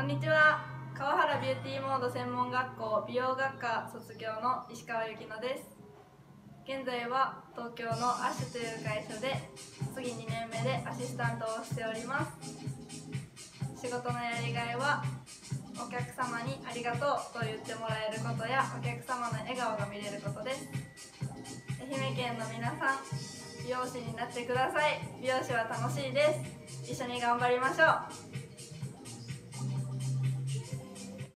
こんにちは。川原ビューティーモード専門学校美容学科卒業の石川由紀乃です。現在は東京のアッシュという会社で次2年目でアシスタントをしております。仕事のやりがいはお客様にありがとうと言ってもらえることやお客様の笑顔が見れることです。愛媛県の皆さん美容師になってください。美容師は楽しいです。一緒に頑張りましょう。